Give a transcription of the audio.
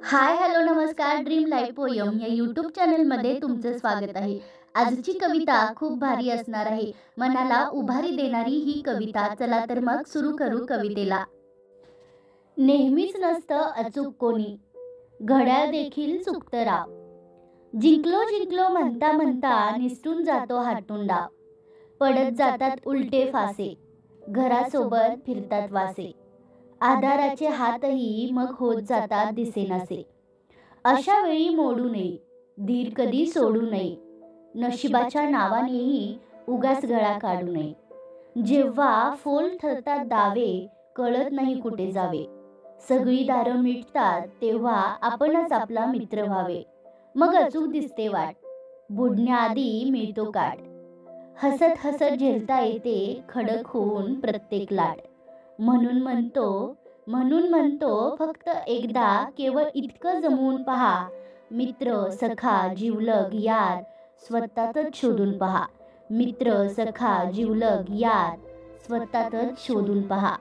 हाय hello नमस्कार dream life poem या YouTube चॅनलमध्ये तुमचं स्वागत आहे. आजची कविता खूप भारी असणार आहे. मनाला उभारी देणारी ही कविता चला तर मग सुरू करू कवितेला. नेहमीच नसतं अचूक कोणी. घड्याळ देखील चुकतं राव. जिंकलो जिंकलो म्हणता म्हणता निसटून जातो हाटून डाव पडत जातात उलटे फासे. घरासोबत फिरतात वासे. आधाराचे हातही मग होत जातात दिसेनासे. अशा वेळी मोडू नये. धीर कधी सोडू नये. नशिबाच्या नावानेही उगाच गळा काढू नये. जेव्हा फोल ठरतात दावे कळत नाही कुठे जावे. सगळी दारं मिटतात तेव्हा आपणच आपला मित्र व्हावे. मग अचूक दिसते वाट. बुडण्याआधी मिळतो काट हसत हसत झेलता येते खडक होऊन प्रत्येक लाट. म्हणून म्हणतो म्हणून म्हणतो फक्त एकदा केवळ इतकं जमवून पहा. मित्र सखा जीवलग यार स्वतःतच शोधून पहा. मित्र सखा जीवलग यार स्वतःतच शोधून पहा.